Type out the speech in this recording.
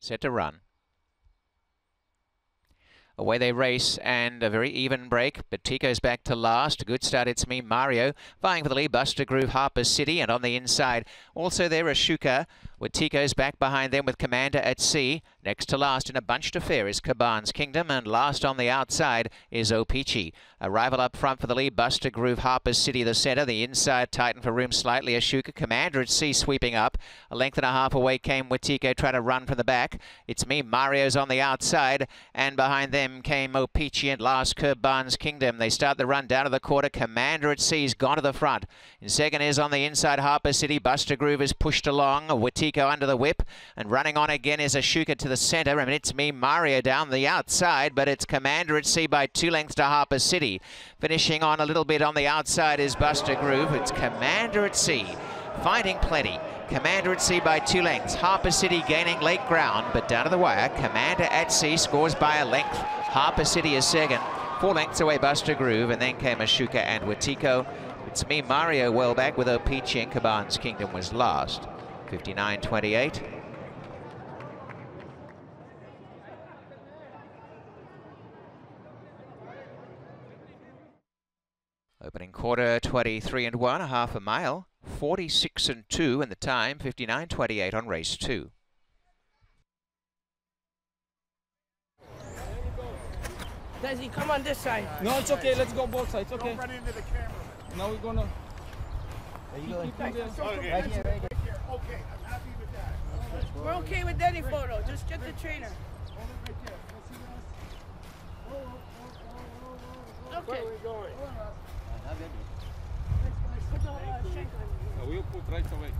Set to run. Away they race and a very even break, but Tico's back to last. Good start, it's me, Mario. Vying for the lead, Buster Groove, Harper City, and on the inside, also there, Ashuka, with Tico's back behind them with Commander at Sea. Next to last in a bunched affair is Kaban's Kingdom, and last on the outside is Opeachy. Arrival up front for the lead, Buster Groove, Harper City, the centre. The inside, Titan for room slightly, Ashuka. Commander at Sea sweeping up. A length and a half away came Tico trying to run from the back. It's me, Mario's on the outside, and behind them came Opeachy and last Kurban's Kingdom. They start the run down to the quarter. Commander at Sea's gone to the front. In second is on the inside Harper City. Buster Groove is pushed along. Under the whip. And running on again is Ashuka to the centre. And it's me, Mario, down the outside. But it's Commander at Sea by two lengths to Harper City. Finishing on a little bit on the outside is Buster Groove. It's Commander at Sea. Fighting plenty. Commander at Sea by two lengths. Harper City gaining late ground, but down to the wire. Commander at Sea scores by a length. Harper City is second. Four lengths away Buster Groove, and then came Ashuka and Watiko. It's me, Mario, well back with Opeachy and Kaban's Kingdom was last. 59-28. Opening quarter 23 and 1, a half a mile. 46 and 2 in the time 59.28 on race 2. Desi, come on this side. No, it's okay. Let's go both sides. Okay. Don't run into the camera. Now we're gonna. Are you going? Keep them there. Okay. Right here, right here. Okay, I'm happy with that. We're okay with any photo. Just get the trainer. hold it right there i'll see you guys Okay. Where are we going? Put the uh, shank on. Uh, we'll put right away.